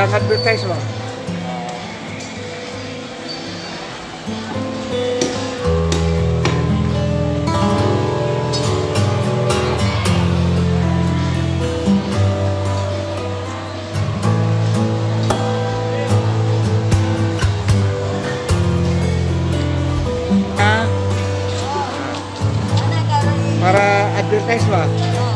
Yang advertise bang. Para advertise lah.